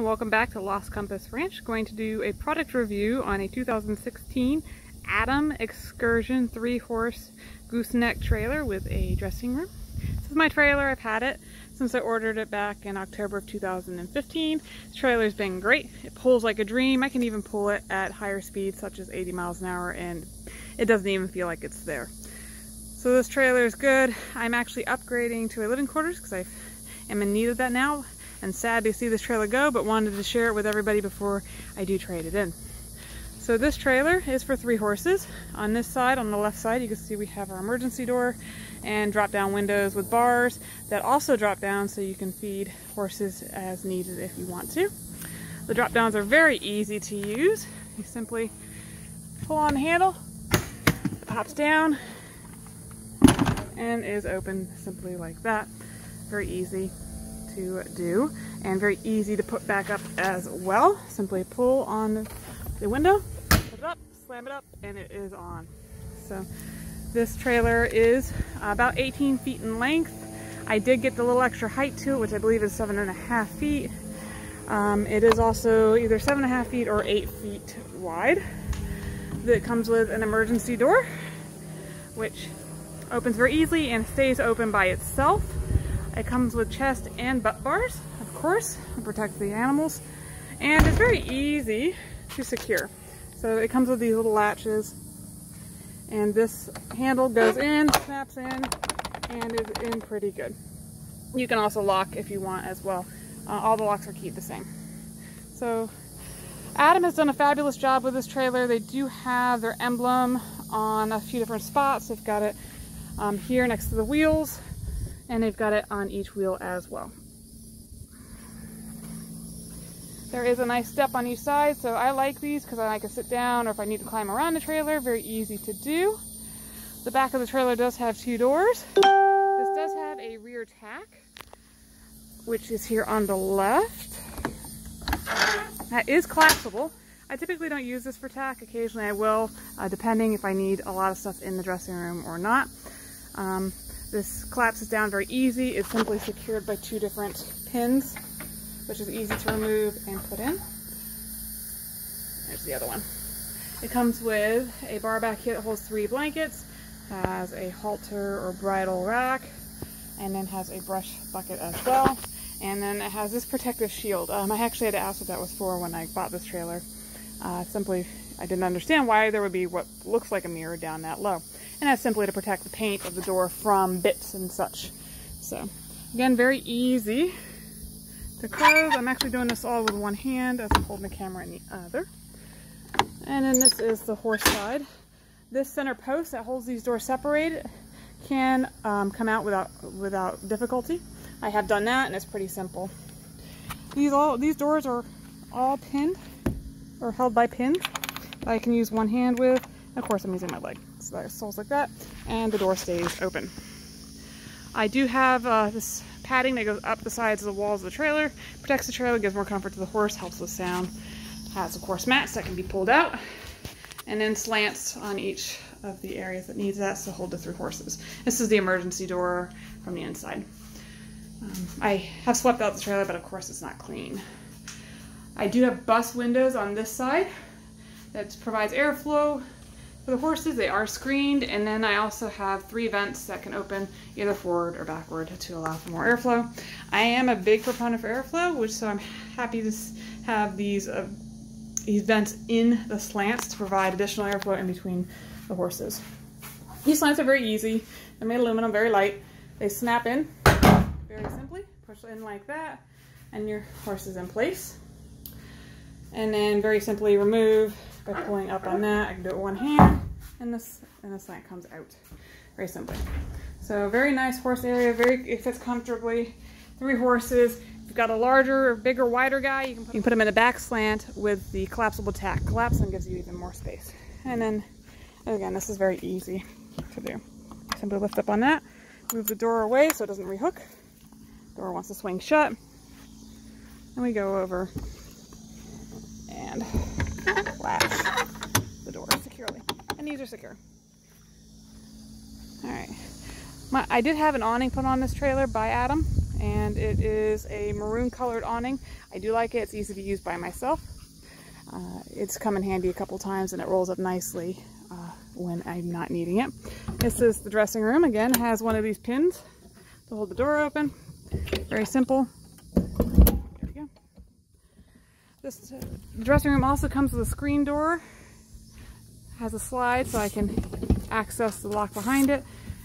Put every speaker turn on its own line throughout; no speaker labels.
and welcome back to Lost Compass Ranch. Going to do a product review on a 2016 Adam Excursion 3-horse gooseneck trailer with a dressing room. This is my trailer. I've had it since I ordered it back in October of 2015. This trailer's been great. It pulls like a dream. I can even pull it at higher speeds such as 80 miles an hour and it doesn't even feel like it's there. So this trailer is good. I'm actually upgrading to a living quarters because I am in need of that now and sad to see this trailer go, but wanted to share it with everybody before I do trade it in. So this trailer is for three horses. On this side, on the left side, you can see we have our emergency door and drop down windows with bars that also drop down so you can feed horses as needed if you want to. The drop downs are very easy to use. You simply pull on the handle, it pops down, and is open simply like that. Very easy to do and very easy to put back up as well. Simply pull on the window, put it up, slam it up, and it is on. So this trailer is about 18 feet in length. I did get the little extra height to it, which I believe is seven and a half feet. Um, it is also either seven and a half feet or eight feet wide. That comes with an emergency door, which opens very easily and stays open by itself. It comes with chest and butt bars, of course, to protect the animals. And it's very easy to secure. So it comes with these little latches. And this handle goes in, snaps in, and is in pretty good. You can also lock if you want as well. Uh, all the locks are keyed the same. So Adam has done a fabulous job with this trailer. They do have their emblem on a few different spots. They've got it um, here next to the wheels and they've got it on each wheel as well. There is a nice step on each side, so I like these because I can sit down or if I need to climb around the trailer, very easy to do. The back of the trailer does have two doors. This does have a rear tack, which is here on the left. That is collapsible. I typically don't use this for tack. Occasionally I will, uh, depending if I need a lot of stuff in the dressing room or not. Um, this collapses down very easy. It's simply secured by two different pins, which is easy to remove and put in. There's the other one. It comes with a bar back here that holds three blankets, has a halter or bridle rack, and then has a brush bucket as well. And then it has this protective shield. Um, I actually had to ask what that was for when I bought this trailer. Uh, simply, I didn't understand why there would be what looks like a mirror down that low and that's simply to protect the paint of the door from bits and such. So again, very easy to close. I'm actually doing this all with one hand as I'm holding the camera in the other. And then this is the horse side. This center post that holds these doors separated can um, come out without without difficulty. I have done that and it's pretty simple. These all these doors are all pinned or held by pins I can use one hand with. Of course I'm using my leg so that soles like that, and the door stays open. I do have uh, this padding that goes up the sides of the walls of the trailer, protects the trailer, gives more comfort to the horse, helps with sound. Has, of course, mats that can be pulled out, and then slants on each of the areas that needs that to hold the three horses. This is the emergency door from the inside. Um, I have swept out the trailer, but of course it's not clean. I do have bus windows on this side that provides airflow for the horses, they are screened, and then I also have three vents that can open either forward or backward to allow for more airflow. I am a big proponent for airflow, which so I'm happy to have these, uh, these vents in the slants to provide additional airflow in between the horses. These slants are very easy. They're made aluminum, very light. They snap in very simply, push in like that, and your horse is in place. And then very simply remove by pulling up on that. I can do it one hand and this and the slant comes out. Very simply. So very nice horse area, very it fits comfortably. Three horses. If you've got a larger, bigger, wider guy, you can put, you can put him in a back slant with the collapsible tack. Collapsing gives you even more space. And then again, this is very easy to do. Simply lift up on that, move the door away so it doesn't rehook. Door wants to swing shut. And we go over and latch the door securely. And these are secure. All right. My, I did have an awning put on this trailer by Adam, and it is a maroon colored awning. I do like it. It's easy to use by myself. Uh, it's come in handy a couple times and it rolls up nicely uh, when I'm not needing it. This is the dressing room. Again, has one of these pins to hold the door open. Very simple. There we go. This dressing room also comes with a screen door. Has a slide so I can access the lock behind it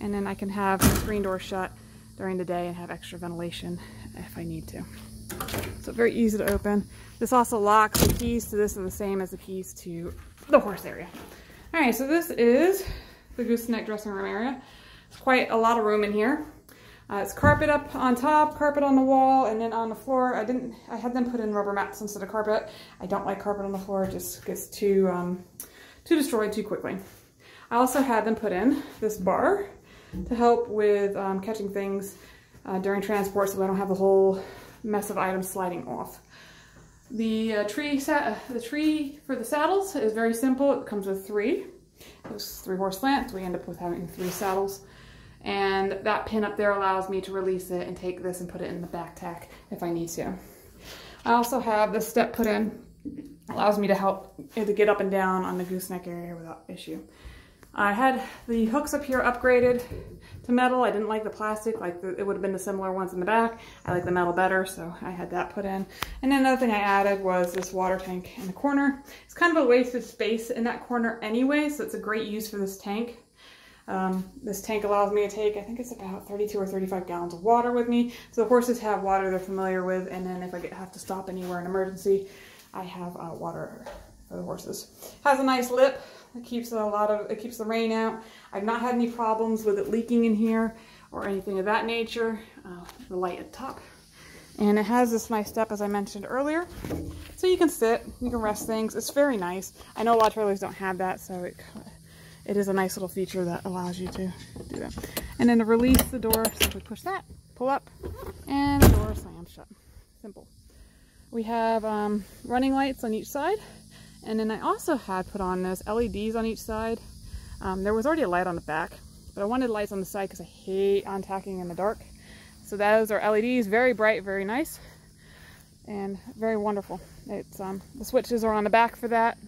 and then I can have the screen door shut during the day and have extra ventilation if I need to. So very easy to open. This also locks. The keys to this are the same as the keys to the horse area. All right, so this is the gooseneck dressing room area. It's quite a lot of room in here. Uh, it's carpet up on top, carpet on the wall, and then on the floor. I didn't. I had them put in rubber mats instead of carpet. I don't like carpet on the floor; it just gets too um, too destroyed too quickly. I also had them put in this bar to help with um, catching things uh, during transport, so I don't have the whole mess of items sliding off. The uh, tree the tree for the saddles is very simple. It comes with three. Those three horse slants. We end up with having three saddles. And that pin up there allows me to release it and take this and put it in the back tack if I need to. I also have this step put in. Allows me to help to get up and down on the gooseneck area without issue. I had the hooks up here upgraded to metal. I didn't like the plastic, like the, it would have been the similar ones in the back. I like the metal better, so I had that put in. And then another thing I added was this water tank in the corner. It's kind of a wasted space in that corner anyway, so it's a great use for this tank. Um, this tank allows me to take, I think it's about 32 or 35 gallons of water with me. So the horses have water they're familiar with, and then if I get, have to stop anywhere in emergency, I have uh, water for the horses. Has a nice lip it keeps a lot of, it keeps the rain out. I've not had any problems with it leaking in here or anything of that nature. Uh, the light at the top. And it has this nice step, as I mentioned earlier. So you can sit, you can rest things. It's very nice. I know a lot of trailers don't have that, so it, it is a nice little feature that allows you to do that. And then to release the door, simply push that, pull up, and the door slams shut. Simple. We have um, running lights on each side. And then I also had put on those LEDs on each side. Um, there was already a light on the back, but I wanted lights on the side because I hate untacking in the dark. So those are LEDs, very bright, very nice, and very wonderful. It's um, The switches are on the back for that.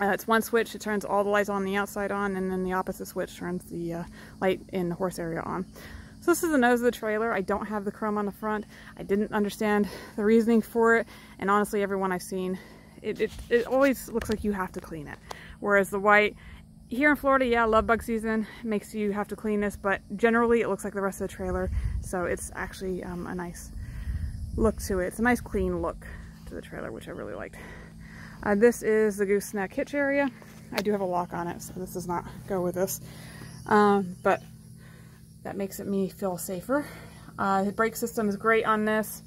Uh, it's one switch, it turns all the lights on the outside on, and then the opposite switch turns the uh, light in the horse area on. So this is the nose of the trailer. I don't have the chrome on the front. I didn't understand the reasoning for it, and honestly everyone I've seen it, it, it always looks like you have to clean it. Whereas the white, here in Florida, yeah, love bug season makes you have to clean this, but generally it looks like the rest of the trailer. So it's actually um, a nice look to it. It's a nice clean look to the trailer, which I really liked. Uh, this is the gooseneck hitch area. I do have a lock on it, so this does not go with this. Um, but that makes it me feel safer. Uh, the brake system is great on this.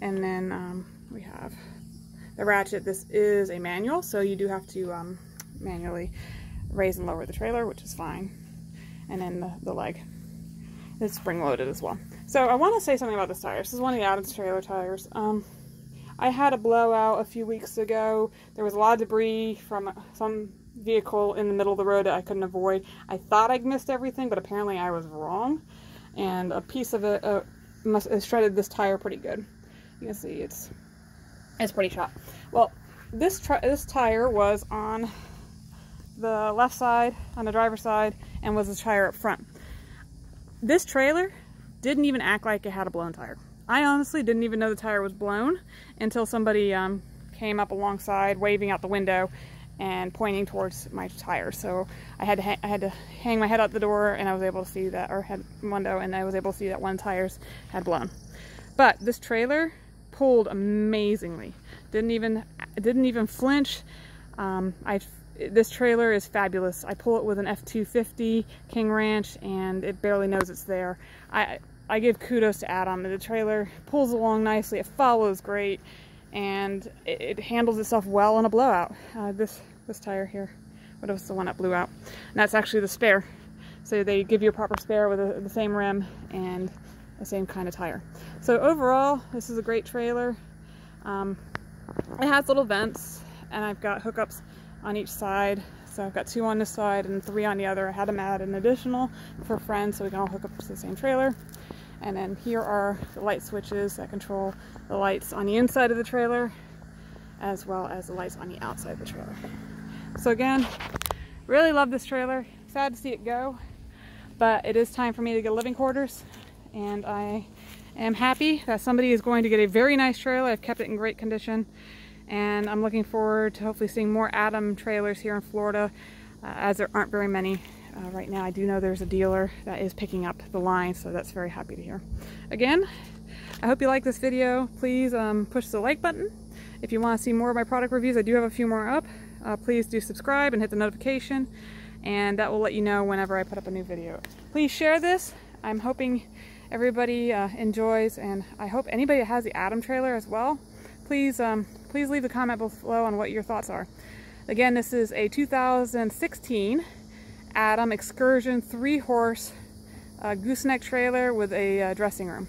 And then um, we have the ratchet. This is a manual, so you do have to um, manually raise and lower the trailer, which is fine. And then the, the leg is spring loaded as well. So I want to say something about this tire. This is one of the Adams trailer tires. Um, I had a blowout a few weeks ago. There was a lot of debris from some vehicle in the middle of the road that I couldn't avoid. I thought I'd missed everything, but apparently I was wrong. And a piece of it uh, must, has shredded this tire pretty good. You can see it's it's pretty shot. Well, this this tire was on the left side, on the driver's side, and was the tire up front. This trailer didn't even act like it had a blown tire. I honestly didn't even know the tire was blown until somebody um, came up alongside, waving out the window and pointing towards my tire. So I had to I had to hang my head out the door, and I was able to see that, or head window, and I was able to see that one tires had blown. But this trailer pulled amazingly. Didn't even didn't even flinch. Um, I this trailer is fabulous. I pull it with an F250 King Ranch and it barely knows it's there. I I give kudos to Adam. The trailer pulls along nicely. It follows great and it, it handles itself well in a blowout. Uh, this this tire here, what was the one that blew out? And that's actually the spare. So they give you a proper spare with a, the same rim and the same kind of tire. So overall, this is a great trailer. Um, it has little vents and I've got hookups on each side. So I've got two on this side and three on the other. I had them add an additional for friends so we can all hook up to the same trailer. And then here are the light switches that control the lights on the inside of the trailer as well as the lights on the outside of the trailer. So again, really love this trailer. Sad to see it go, but it is time for me to get living quarters and I am happy that somebody is going to get a very nice trailer. I've kept it in great condition and I'm looking forward to hopefully seeing more Adam trailers here in Florida uh, as there aren't very many uh, right now. I do know there's a dealer that is picking up the line so that's very happy to hear. Again, I hope you like this video. Please um, push the like button. If you want to see more of my product reviews, I do have a few more up. Uh, please do subscribe and hit the notification and that will let you know whenever I put up a new video. Please share this. I'm hoping everybody uh, enjoys and I hope anybody that has the Adam trailer as well, please, um, please leave a comment below on what your thoughts are. Again, this is a 2016 Adam Excursion three horse uh, gooseneck trailer with a uh, dressing room.